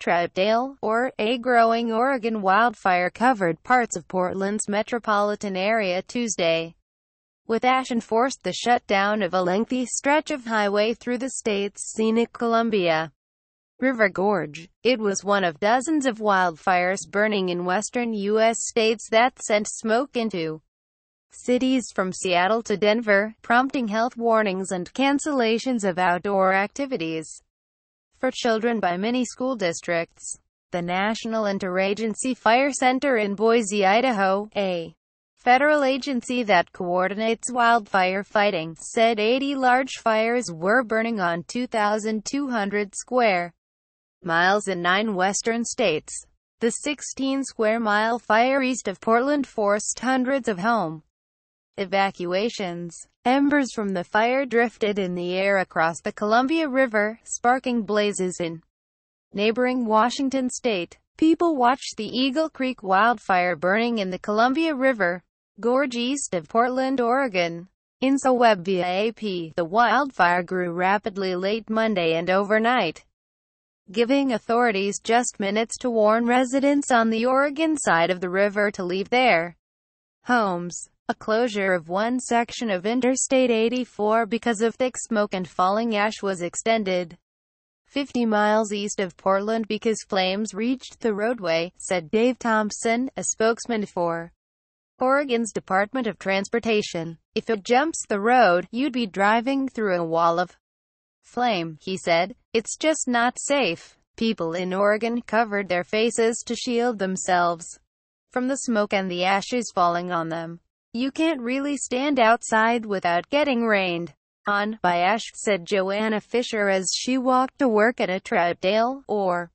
Troutdale, or a growing Oregon wildfire covered parts of Portland's metropolitan area Tuesday, with ash and forced the shutdown of a lengthy stretch of highway through the state's scenic Columbia River Gorge. It was one of dozens of wildfires burning in western U.S. states that sent smoke into cities from Seattle to Denver, prompting health warnings and cancellations of outdoor activities for children by many school districts. The National Interagency Fire Center in Boise, Idaho, a federal agency that coordinates wildfire fighting, said 80 large fires were burning on 2,200 square miles in nine western states. The 16 square mile fire east of Portland forced hundreds of home evacuations. Embers from the fire drifted in the air across the Columbia River, sparking blazes in neighboring Washington state. People watched the Eagle Creek wildfire burning in the Columbia River gorge east of Portland, Oregon. Inciweb via AP, the wildfire grew rapidly late Monday and overnight, giving authorities just minutes to warn residents on the Oregon side of the river to leave their homes. A closure of one section of Interstate 84 because of thick smoke and falling ash was extended 50 miles east of Portland because flames reached the roadway, said Dave Thompson, a spokesman for Oregon's Department of Transportation. If it jumps the road, you'd be driving through a wall of flame, he said. It's just not safe. People in Oregon covered their faces to shield themselves from the smoke and the ashes falling on them. You can't really stand outside without getting rained on by ash, said Joanna Fisher as she walked to work at a Troutdale, or